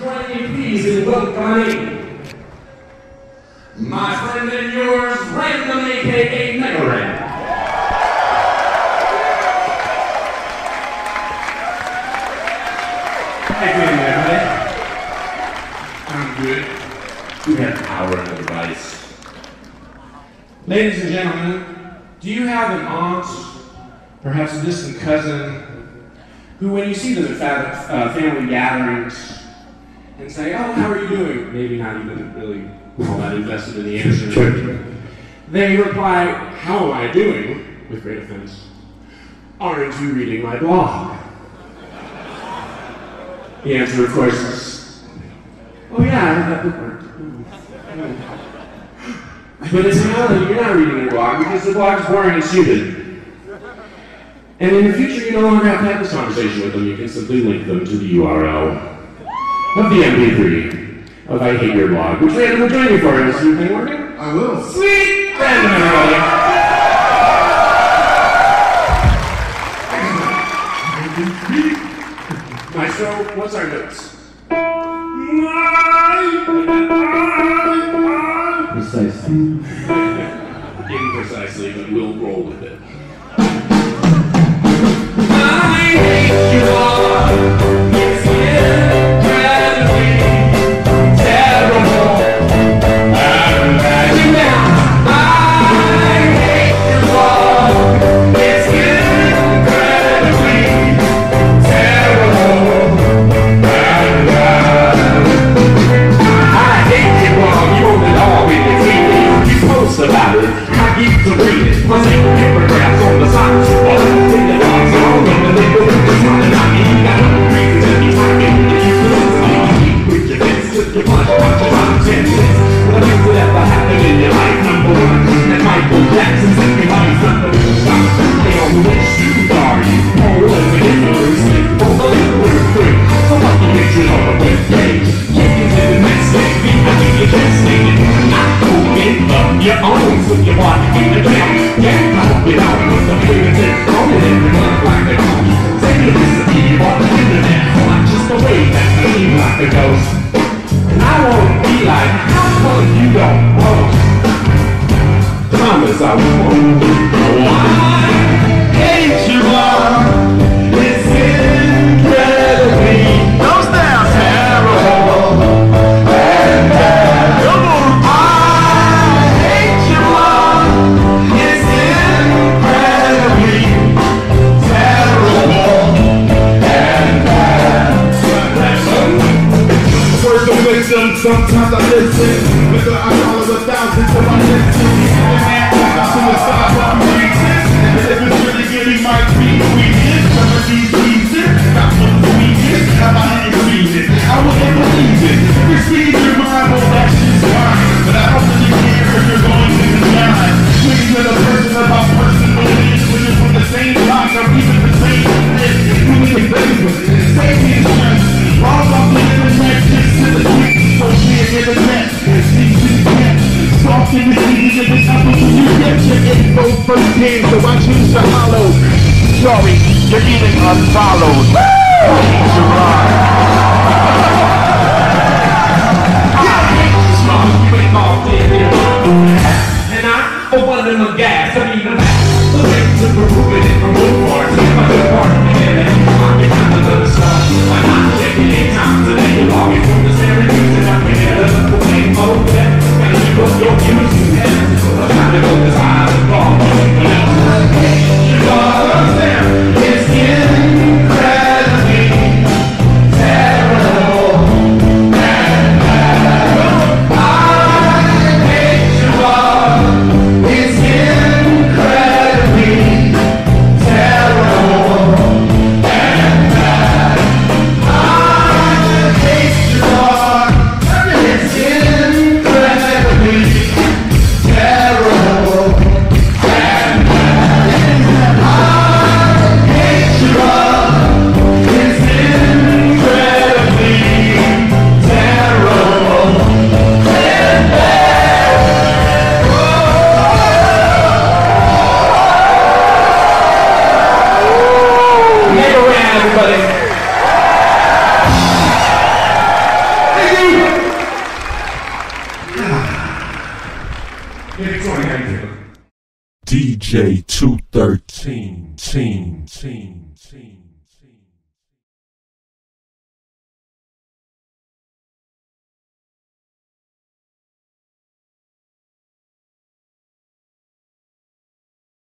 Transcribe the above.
join me please in welcoming my friend and yours, Random aka Mega Ran. Hey, good evening, everybody. I'm good. We have power in advice. Ladies and gentlemen, do you have an aunt, perhaps a distant cousin, who, when you see them at uh, family gatherings, and say, "Oh, how are you doing?" Maybe not even really all that invested in the answer. They reply, "How am I doing?" With great offense. Aren't you reading my blog? The answer, of course, is, "Oh yeah, I read that bookmark." But in reality, you're not reading your blog because the blog's boring and stupid. And in the future, you no longer have to have this conversation with them. You can simply link them to the URL of the MP3 of I Hate Your Blog, which Random will join you for. Is your thing working? I will. Sweet! Random, everybody. Maestro, what's our notes? My, my, my. Precisely. Imprecisely, but we'll roll with it. I hate you all. Post about it. I keep sometimes I listen. With the I it a thousand to my listen. I'm suicide by reason. And if it's really good, he might be weakest. Some of these Choose to hollow. Sorry, you're getting unfollowed. Gerard. And I, for one of them, a gas, I mean, a gas. The way DJ 2Thirteen, teen, teen, teen.